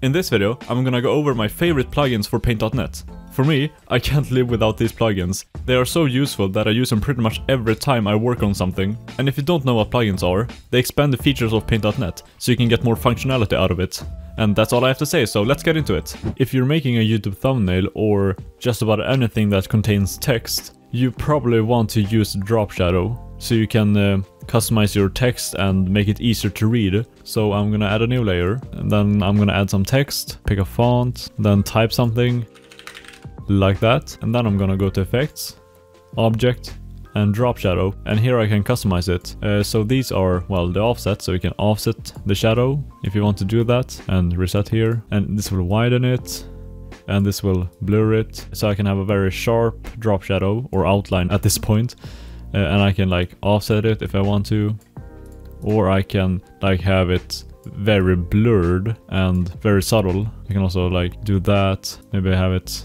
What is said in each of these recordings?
In this video, I'm gonna go over my favorite plugins for Paint.net. For me, I can't live without these plugins. They are so useful that I use them pretty much every time I work on something. And if you don't know what plugins are, they expand the features of Paint.net, so you can get more functionality out of it. And that's all I have to say, so let's get into it. If you're making a YouTube thumbnail or just about anything that contains text, you probably want to use Drop Shadow, so you can uh, customize your text and make it easier to read. So I'm gonna add a new layer and then I'm gonna add some text, pick a font, then type something like that. And then I'm gonna go to effects, object, and drop shadow. And here I can customize it. Uh, so these are, well, the offset. So you can offset the shadow if you want to do that and reset here. And this will widen it and this will blur it. So I can have a very sharp drop shadow or outline at this point uh, and I can like offset it if I want to or I can like have it very blurred and very subtle. I can also like do that, maybe have it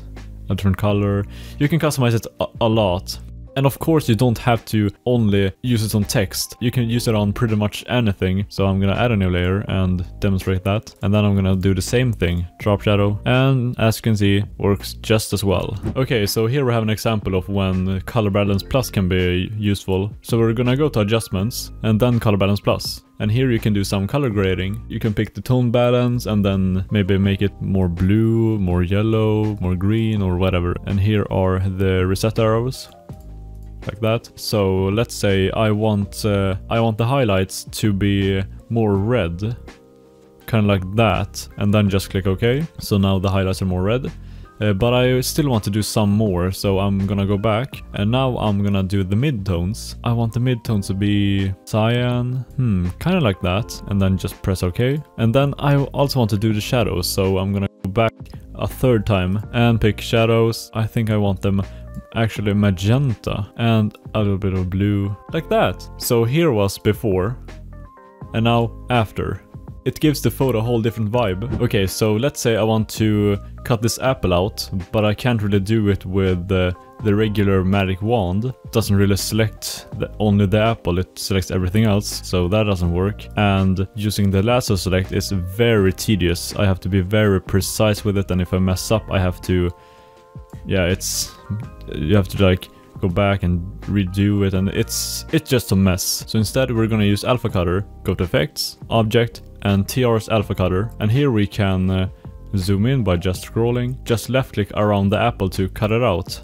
a different color. You can customize it a, a lot and of course you don't have to only use it on text. You can use it on pretty much anything. So I'm gonna add a new layer and demonstrate that. And then I'm gonna do the same thing, drop shadow. And as you can see, works just as well. Okay, so here we have an example of when color balance plus can be useful. So we're gonna go to adjustments and then color balance plus. And here you can do some color grading. You can pick the tone balance and then maybe make it more blue, more yellow, more green or whatever. And here are the reset arrows like that. So let's say I want uh, I want the highlights to be more red, kind of like that, and then just click OK. So now the highlights are more red. Uh, but I still want to do some more, so I'm gonna go back. And now I'm gonna do the midtones. I want the midtones to be cyan, hmm, kind of like that. And then just press OK. And then I also want to do the shadows, so I'm gonna go back a third time and pick shadows. I think I want them actually magenta and a little bit of blue like that. So here was before and now after. It gives the photo a whole different vibe. Okay, so let's say I want to cut this apple out, but I can't really do it with the, the regular magic wand. It doesn't really select the, only the apple, it selects everything else, so that doesn't work. And using the lasso select is very tedious. I have to be very precise with it, and if I mess up, I have to yeah, it's you have to like go back and redo it and it's it's just a mess. So instead we're gonna use Alpha Cutter, go to Effects, Object and TR's Alpha Cutter and here we can uh, zoom in by just scrolling. Just left click around the apple to cut it out.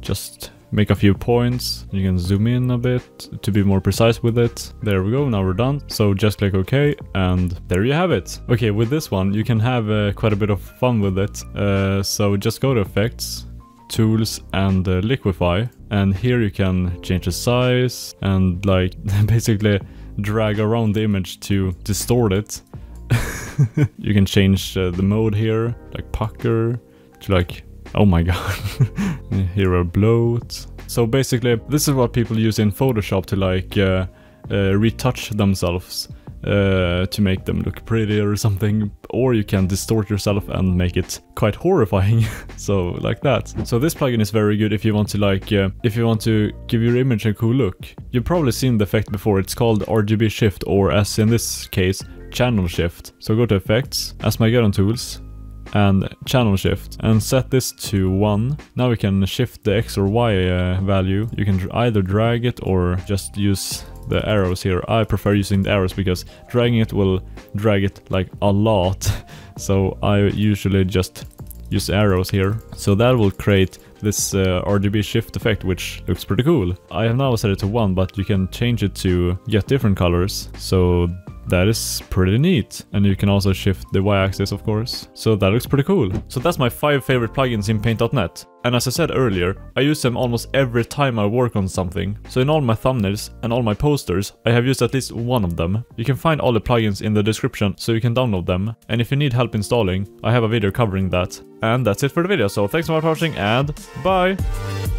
Just make a few points. You can zoom in a bit to be more precise with it. There we go, now we're done. So just click OK and there you have it. Okay, with this one you can have uh, quite a bit of fun with it. Uh, so just go to effects, tools and uh, liquify and here you can change the size and like basically drag around the image to distort it. you can change uh, the mode here like pucker to like oh my god here are bloat so basically this is what people use in Photoshop to like uh, uh, retouch themselves uh, to make them look pretty or something, or you can distort yourself and make it quite horrifying. so like that. So this plugin is very good if you want to like, uh, if you want to give your image a cool look. You've probably seen the effect before, it's called RGB shift or as in this case, channel shift. So go to effects, Asmageddon tools, and channel shift and set this to 1. Now we can shift the X or Y uh, value. You can either drag it or just use the arrows here. I prefer using the arrows because dragging it will drag it like a lot. so I usually just use arrows here. So that will create this uh, RGB shift effect, which looks pretty cool. I have now set it to 1, but you can change it to get different colors. So that is pretty neat. And you can also shift the y-axis, of course. So that looks pretty cool. So that's my 5 favorite plugins in Paint.net. And as I said earlier, I use them almost every time I work on something. So in all my thumbnails and all my posters, I have used at least one of them. You can find all the plugins in the description so you can download them. And if you need help installing, I have a video covering that. And that's it for the video, so thanks so much for watching and bye!